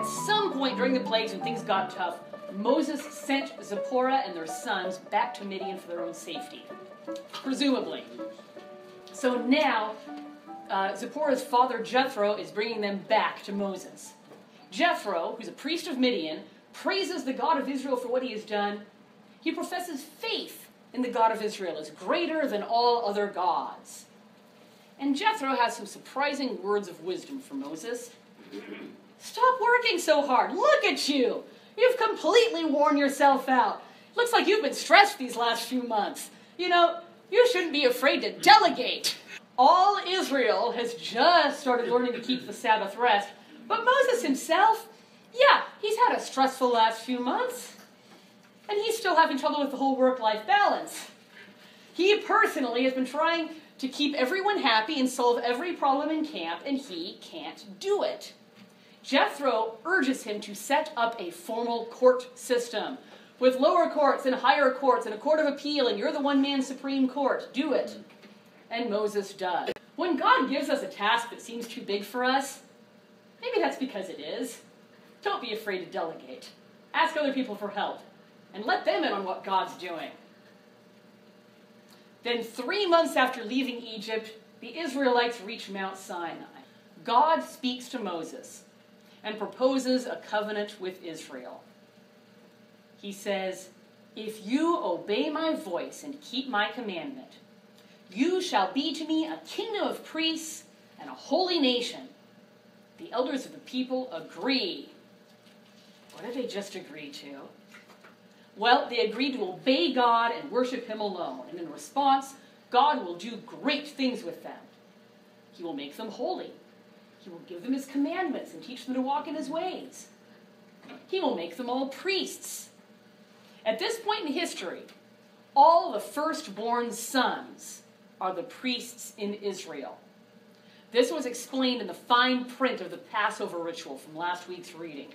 At some point during the plagues when things got tough, Moses sent Zipporah and their sons back to Midian for their own safety. Presumably. So now, uh, Zipporah's father Jethro is bringing them back to Moses. Jethro, who's a priest of Midian, praises the God of Israel for what he has done. He professes faith in the God of Israel as greater than all other gods. And Jethro has some surprising words of wisdom for Moses. Stop working so hard. Look at you. You've completely worn yourself out. Looks like you've been stressed these last few months. You know, you shouldn't be afraid to delegate. All Israel has just started learning to keep the Sabbath rest, but Moses himself, yeah, he's had a stressful last few months. And he's still having trouble with the whole work life balance. He personally has been trying to keep everyone happy and solve every problem in camp, and he can't do it. Jethro urges him to set up a formal court system with lower courts and higher courts and a court of appeal, and you're the one man Supreme Court. Do it. And Moses does. When God gives us a task that seems too big for us, maybe that's because it is. Don't be afraid to delegate. Ask other people for help and let them in on what God's doing. Then, three months after leaving Egypt, the Israelites reach Mount Sinai. God speaks to Moses and proposes a covenant with Israel. He says, If you obey my voice and keep my commandment, you shall be to me a kingdom of priests and a holy nation. The elders of the people agree. What did they just agree to? Well, they agreed to obey God and worship Him alone. And in response, God will do great things with them. He will make them holy. He will give them His commandments and teach them to walk in His ways. He will make them all priests. At this point in history, all the firstborn sons are the priests in Israel. This was explained in the fine print of the Passover ritual from last week's reading.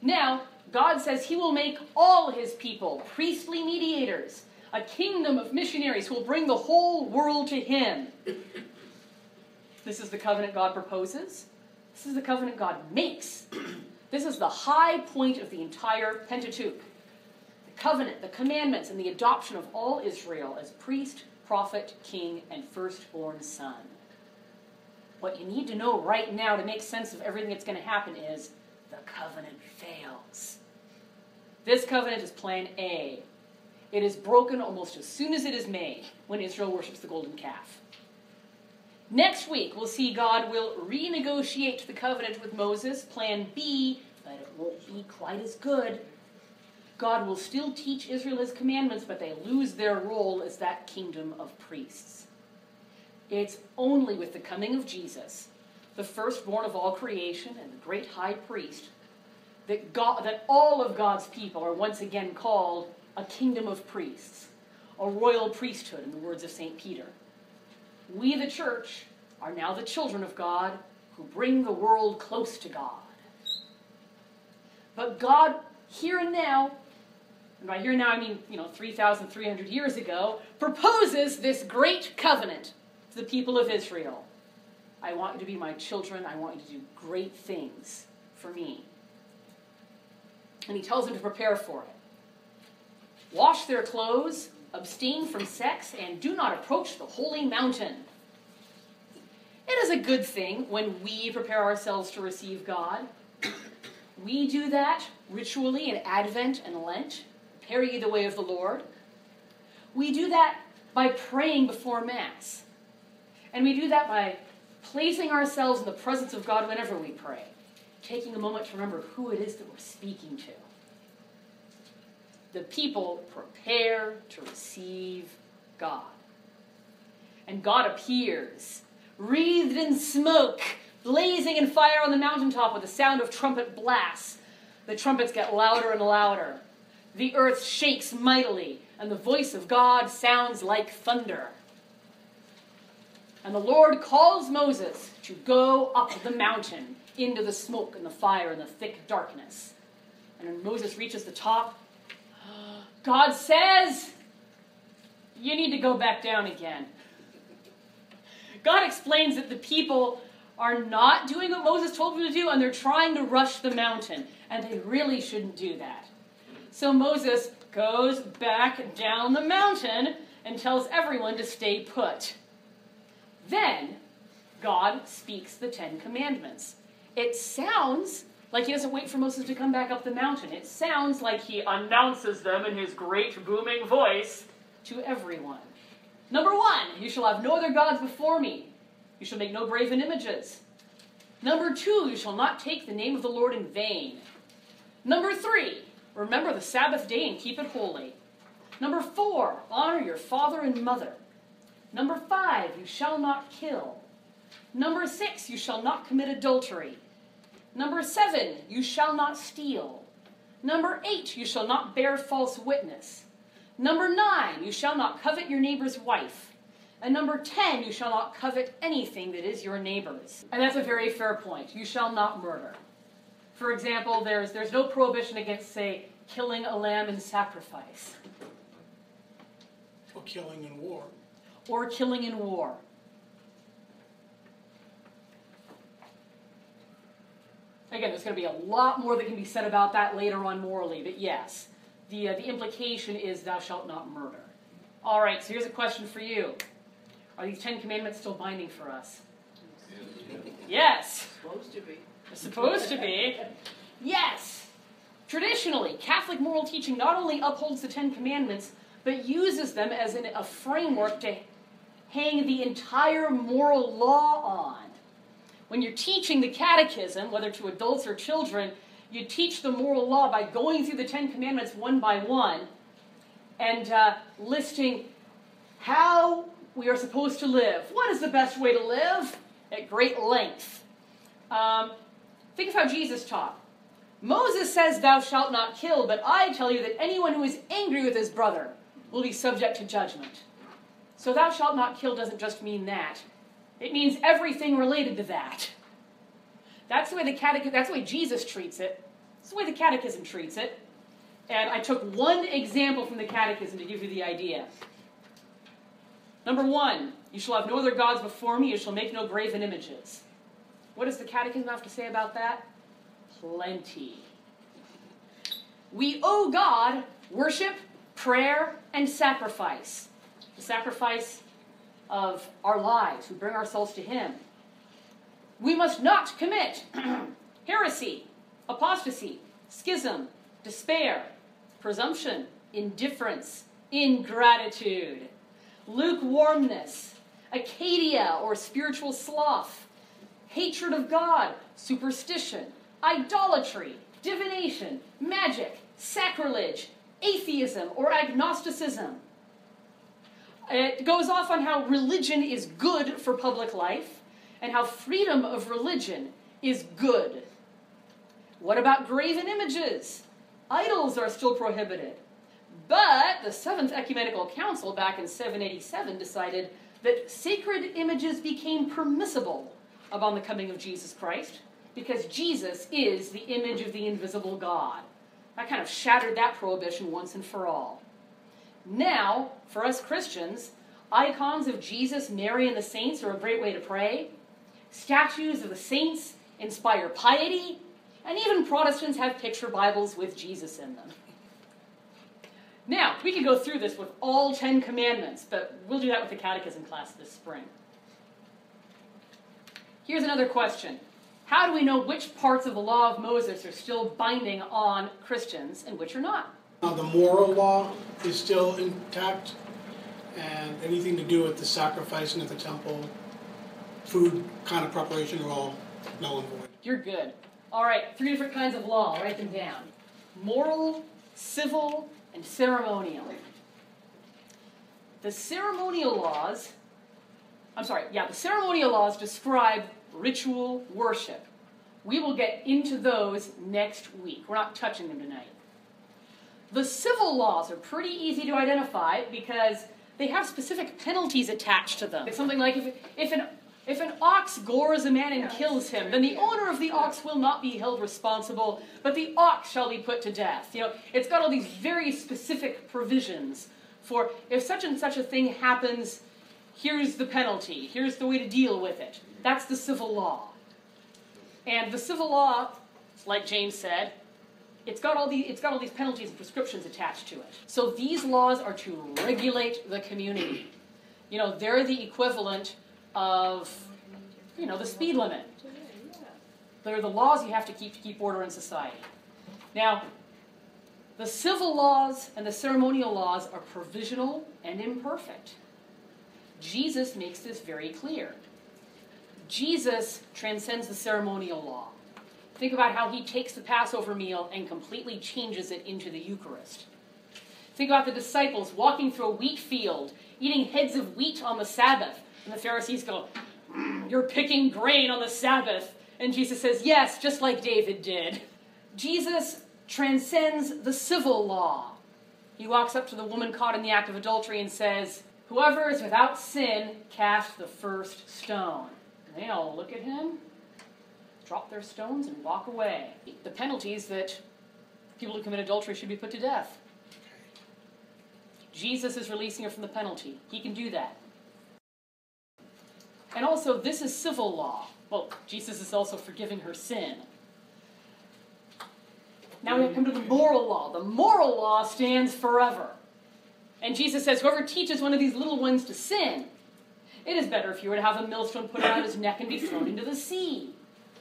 Now, God says he will make all his people priestly mediators, a kingdom of missionaries who will bring the whole world to him. This is the covenant God proposes. This is the covenant God makes. This is the high point of the entire Pentateuch. The covenant, the commandments, and the adoption of all Israel as priest, prophet, king, and firstborn son. What you need to know right now to make sense of everything that's going to happen is the covenant fails. This covenant is plan A. It is broken almost as soon as it is made when Israel worships the golden calf. Next week, we'll see God will renegotiate the covenant with Moses, plan B, but it won't be quite as good. God will still teach Israel his commandments, but they lose their role as that kingdom of priests. It's only with the coming of Jesus, the firstborn of all creation and the great high priest, that, God, that all of God's people are once again called a kingdom of priests, a royal priesthood, in the words of St. Peter. We, the church, are now the children of God who bring the world close to God. But God, here and now, and by here and now I mean, you know, 3,300 years ago, proposes this great covenant to the people of Israel. I want you to be my children. I want you to do great things for me. And he tells them to prepare for it. Wash their clothes, abstain from sex, and do not approach the holy mountain. It is a good thing when we prepare ourselves to receive God. We do that ritually in Advent and Lent. Prepare ye the way of the Lord. We do that by praying before Mass. And we do that by placing ourselves in the presence of God whenever we pray, taking a moment to remember who it is that we're speaking to. The people prepare to receive God. And God appears, wreathed in smoke, blazing in fire on the mountaintop with the sound of trumpet blasts. The trumpets get louder and louder. The earth shakes mightily, and the voice of God sounds like thunder. And the Lord calls Moses to go up the mountain into the smoke and the fire and the thick darkness. And when Moses reaches the top, God says, You need to go back down again. God explains that the people are not doing what Moses told them to do, and they're trying to rush the mountain. And they really shouldn't do that. So Moses goes back down the mountain and tells everyone to stay put. Then God speaks the Ten Commandments. It sounds like he doesn't wait for Moses to come back up the mountain. It sounds like he announces them in his great booming voice to everyone. Number one, you shall have no other gods before me. You shall make no graven images. Number two, you shall not take the name of the Lord in vain. Number three, remember the Sabbath day and keep it holy. Number four, honor your father and mother. Number five, you shall not kill. Number six, you shall not commit adultery. Number seven, you shall not steal. Number eight, you shall not bear false witness. Number nine, you shall not covet your neighbor's wife. And number 10, you shall not covet anything that is your neighbor's. And that's a very fair point. You shall not murder. For example, there's, there's no prohibition against, say, killing a lamb in sacrifice. Or killing in war. Or killing in war. Again, there's going to be a lot more that can be said about that later on morally, but yes, the, uh, the implication is thou shalt not murder. All right, so here's a question for you Are these Ten Commandments still binding for us? Yes. Supposed to be. Supposed to be. Yes. Traditionally, Catholic moral teaching not only upholds the Ten Commandments, but uses them as an, a framework to hang the entire moral law on. When you're teaching the catechism, whether to adults or children, you teach the moral law by going through the Ten Commandments one by one and uh, listing how we are supposed to live. What is the best way to live? At great length. Um, think of how Jesus taught. Moses says, Thou shalt not kill, but I tell you that anyone who is angry with his brother will be subject to judgment. So, thou shalt not kill doesn't just mean that. It means everything related to that. That's the way the catechism, that's the way Jesus treats it. That's the way the catechism treats it. And I took one example from the catechism to give you the idea. Number one, you shall have no other gods before me, you shall make no graven images. What does the catechism have to say about that? Plenty. We owe God worship, prayer, and sacrifice. The sacrifice of our lives, we bring ourselves to Him. We must not commit heresy, apostasy, schism, despair, presumption, indifference, ingratitude, lukewarmness, acedia or spiritual sloth, hatred of God, superstition, idolatry, divination, magic, sacrilege, atheism, or agnosticism. It goes off on how religion is good for public life and how freedom of religion is good. What about graven images? Idols are still prohibited. But the Seventh Ecumenical Council back in 787 decided that sacred images became permissible upon the coming of Jesus Christ because Jesus is the image of the invisible God. That kind of shattered that prohibition once and for all. Now, for us Christians, icons of Jesus, Mary, and the saints are a great way to pray. Statues of the saints inspire piety, and even Protestants have picture Bibles with Jesus in them. Now, we could go through this with all Ten Commandments, but we'll do that with the Catechism class this spring. Here's another question How do we know which parts of the law of Moses are still binding on Christians and which are not? Uh, the moral law is still intact, and anything to do with the sacrificing at the temple, food kind of preparation are all null and void. You're good. All right, three different kinds of law. Write them down moral, civil, and ceremonial. The ceremonial laws, I'm sorry, yeah, the ceremonial laws describe ritual worship. We will get into those next week. We're not touching them tonight. The civil laws are pretty easy to identify because they have specific penalties attached to them. It's something like if, if an if an ox gores a man and kills him, then the owner of the ox will not be held responsible, but the ox shall be put to death. You know, it's got all these very specific provisions for if such and such a thing happens here's the penalty, here's the way to deal with it. That's the civil law. And the civil law, like James said, it's got all the it's got all these penalties and prescriptions attached to it. So these laws are to regulate the community. You know, they're the equivalent of you know the speed limit. They're the laws you have to keep to keep order in society. Now, the civil laws and the ceremonial laws are provisional and imperfect. Jesus makes this very clear. Jesus transcends the ceremonial law. Think about how he takes the Passover meal and completely changes it into the Eucharist. Think about the disciples walking through a wheat field, eating heads of wheat on the Sabbath. And the Pharisees go, mm, You're picking grain on the Sabbath. And Jesus says, Yes, just like David did. Jesus transcends the civil law. He walks up to the woman caught in the act of adultery and says, Whoever is without sin, cast the first stone. And they all look at him drop their stones and walk away. The penalties that people who commit adultery should be put to death. Jesus is releasing her from the penalty. He can do that. And also, this is civil law. Well, Jesus is also forgiving her sin. Now we have come to the moral law. The moral law stands forever. And Jesus says, Whoever teaches one of these little ones to sin, it is better if you were to have a millstone put around his neck and be thrown into the sea.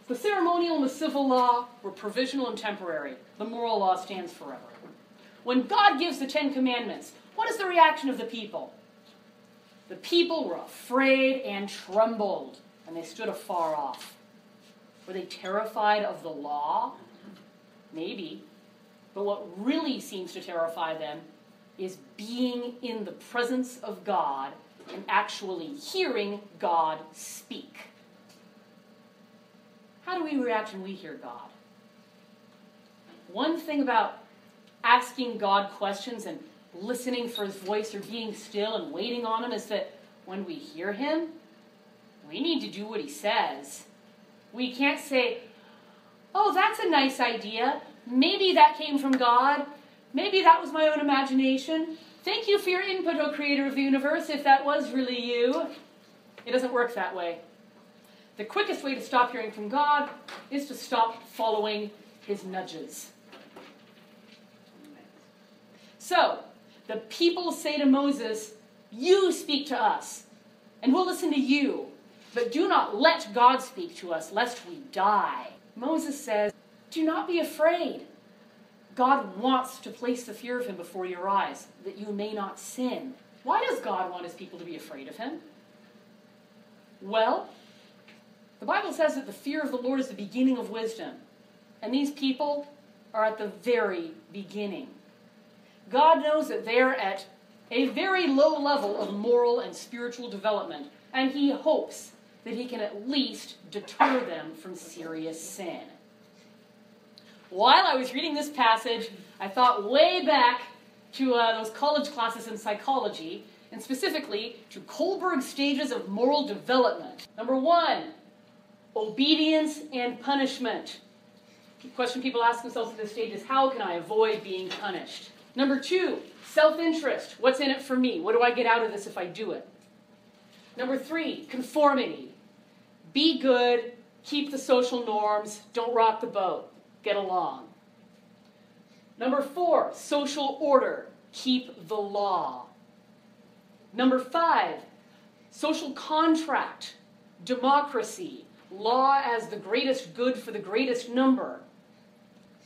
The ceremonial and the civil law were provisional and temporary. The moral law stands forever. When God gives the Ten Commandments, what is the reaction of the people? The people were afraid and trembled, and they stood afar off. Were they terrified of the law? Maybe. But what really seems to terrify them is being in the presence of God and actually hearing God speak. How do we react when we hear God? One thing about asking God questions and listening for his voice or being still and waiting on him is that when we hear him, we need to do what he says. We can't say, oh, that's a nice idea. Maybe that came from God. Maybe that was my own imagination. Thank you for your input, O Creator of the universe, if that was really you. It doesn't work that way. The quickest way to stop hearing from God is to stop following his nudges. So, the people say to Moses, You speak to us, and we'll listen to you, but do not let God speak to us, lest we die. Moses says, Do not be afraid. God wants to place the fear of him before your eyes, that you may not sin. Why does God want his people to be afraid of him? Well, the Bible says that the fear of the Lord is the beginning of wisdom. And these people are at the very beginning. God knows that they're at a very low level of moral and spiritual development, and He hopes that He can at least deter them from serious sin. While I was reading this passage, I thought way back to uh, those college classes in psychology, and specifically to Kohlberg's stages of moral development. Number one, obedience and punishment. The question people ask themselves at this stage is how can I avoid being punished? Number two, self interest. What's in it for me? What do I get out of this if I do it? Number three, conformity. Be good, keep the social norms, don't rock the boat, get along. Number four, social order. Keep the law. Number five, social contract, democracy law as the greatest good for the greatest number.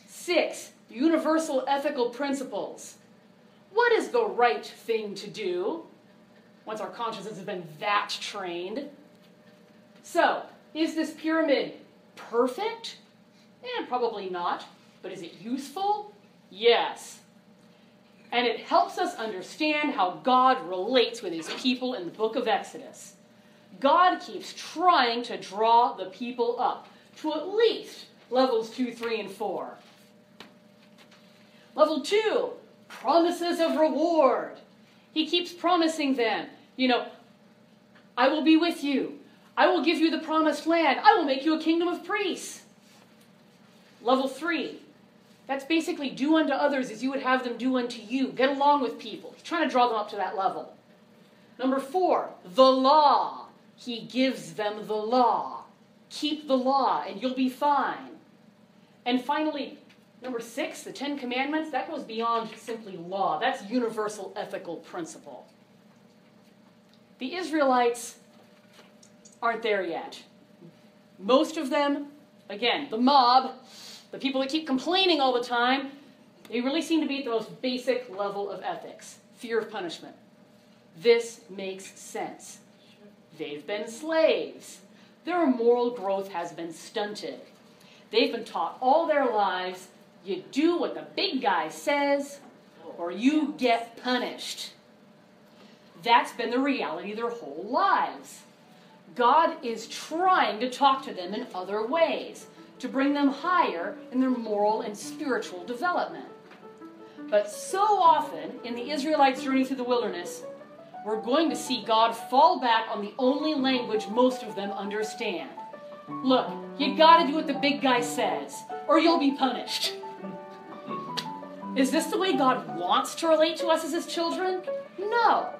Six, universal ethical principles. What is the right thing to do once our consciences have been that trained? So, is this pyramid perfect? Eh, probably not. But is it useful? Yes. And it helps us understand how God relates with his people in the book of Exodus. God keeps trying to draw the people up to at least levels 2, 3, and 4. Level 2, promises of reward. He keeps promising them, you know, I will be with you. I will give you the promised land. I will make you a kingdom of priests. Level 3, that's basically do unto others as you would have them do unto you. Get along with people. He's trying to draw them up to that level. Number four, the law. He gives them the law. Keep the law and you'll be fine. And finally, number six, the Ten Commandments, that goes beyond simply law. That's universal ethical principle. The Israelites aren't there yet. Most of them, again, the mob, the people that keep complaining all the time, they really seem to be at the most basic level of ethics fear of punishment. This makes sense. They've been slaves. Their moral growth has been stunted. They've been taught all their lives you do what the big guy says, or you get punished. That's been the reality their whole lives. God is trying to talk to them in other ways, to bring them higher in their moral and spiritual development. But so often in the Israelites' journey through the wilderness, we're going to see God fall back on the only language most of them understand. Look, you gotta do what the big guy says, or you'll be punished. Is this the way God wants to relate to us as his children? No.